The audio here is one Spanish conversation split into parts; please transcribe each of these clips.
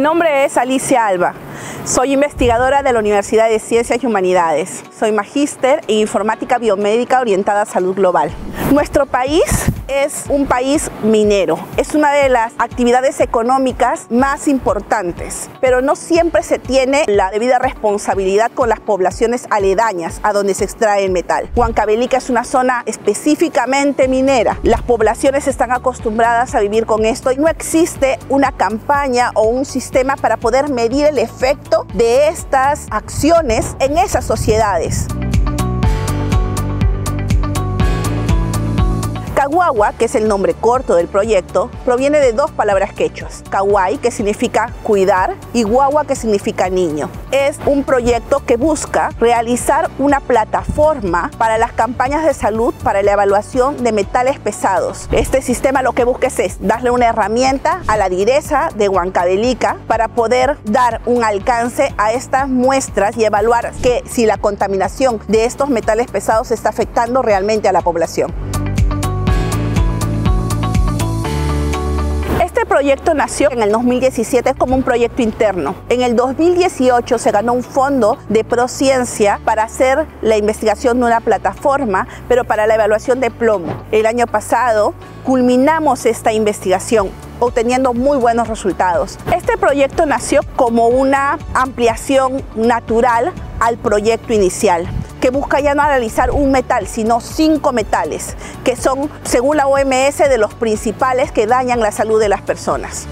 nombre es Alicia Alba. Soy investigadora de la Universidad de Ciencias y Humanidades. Soy magíster en informática biomédica orientada a salud global. Nuestro país es un país minero. Es una de las actividades económicas más importantes, pero no siempre se tiene la debida responsabilidad con las poblaciones aledañas a donde se extrae el metal. Huancavelica es una zona específicamente minera. Las poblaciones están acostumbradas a vivir con esto y no existe una campaña o un sistema para poder medir el efecto de estas acciones en esas sociedades. Caguagua, que es el nombre corto del proyecto, proviene de dos palabras quechuas. Caguay, que significa cuidar, y guagua, que significa niño. Es un proyecto que busca realizar una plataforma para las campañas de salud para la evaluación de metales pesados. Este sistema lo que busca es darle una herramienta a la direza de Huancavelica para poder dar un alcance a estas muestras y evaluar que si la contaminación de estos metales pesados está afectando realmente a la población. Proyecto nació en el 2017 como un proyecto interno. En el 2018 se ganó un fondo de Prociencia para hacer la investigación de una plataforma, pero para la evaluación de plomo. El año pasado culminamos esta investigación obteniendo muy buenos resultados. Este proyecto nació como una ampliación natural al proyecto inicial que busca ya no analizar un metal, sino cinco metales, que son, según la OMS, de los principales que dañan la salud de las personas.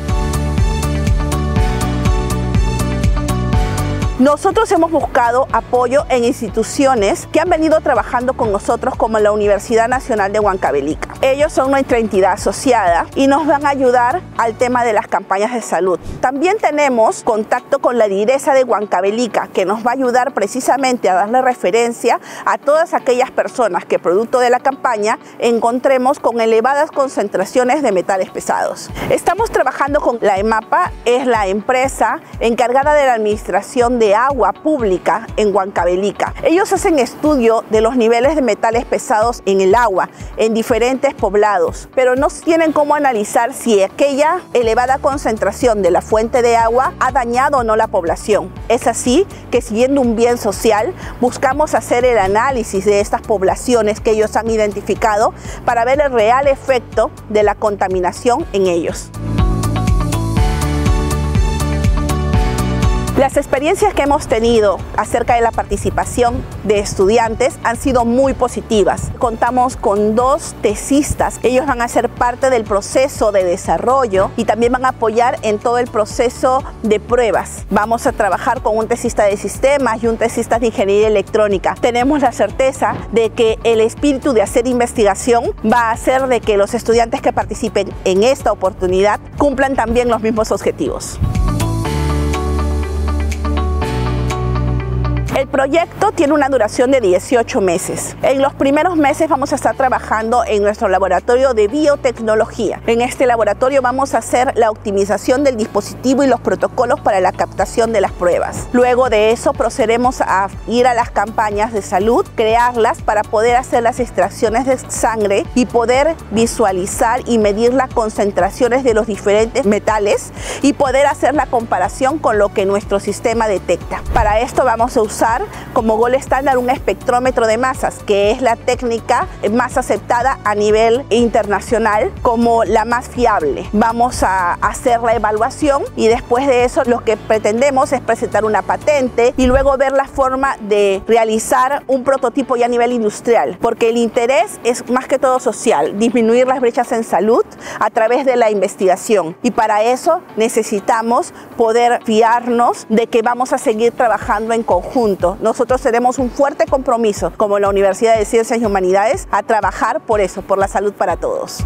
Nosotros hemos buscado apoyo en instituciones que han venido trabajando con nosotros como la Universidad Nacional de Huancavelica. Ellos son nuestra entidad asociada y nos van a ayudar al tema de las campañas de salud. También tenemos contacto con la direza de Huancavelica que nos va a ayudar precisamente a darle referencia a todas aquellas personas que producto de la campaña encontremos con elevadas concentraciones de metales pesados. Estamos trabajando con la EMAPA, es la empresa encargada de la administración de de agua pública en Huancavelica. Ellos hacen estudio de los niveles de metales pesados en el agua en diferentes poblados, pero no tienen cómo analizar si aquella elevada concentración de la fuente de agua ha dañado o no la población. Es así que siguiendo un bien social, buscamos hacer el análisis de estas poblaciones que ellos han identificado para ver el real efecto de la contaminación en ellos. Las experiencias que hemos tenido acerca de la participación de estudiantes han sido muy positivas. Contamos con dos tesistas. Ellos van a ser parte del proceso de desarrollo y también van a apoyar en todo el proceso de pruebas. Vamos a trabajar con un tesista de sistemas y un tesista de ingeniería electrónica. Tenemos la certeza de que el espíritu de hacer investigación va a hacer de que los estudiantes que participen en esta oportunidad cumplan también los mismos objetivos. El proyecto tiene una duración de 18 meses. En los primeros meses vamos a estar trabajando en nuestro laboratorio de biotecnología. En este laboratorio vamos a hacer la optimización del dispositivo y los protocolos para la captación de las pruebas. Luego de eso procederemos a ir a las campañas de salud, crearlas para poder hacer las extracciones de sangre y poder visualizar y medir las concentraciones de los diferentes metales y poder hacer la comparación con lo que nuestro sistema detecta. Para esto vamos a usar como gol estándar un espectrómetro de masas, que es la técnica más aceptada a nivel internacional como la más fiable. Vamos a hacer la evaluación y después de eso lo que pretendemos es presentar una patente y luego ver la forma de realizar un prototipo ya a nivel industrial, porque el interés es más que todo social, disminuir las brechas en salud a través de la investigación y para eso necesitamos poder fiarnos de que vamos a seguir trabajando en conjunto nosotros tenemos un fuerte compromiso como la Universidad de Ciencias y Humanidades a trabajar por eso, por la salud para todos.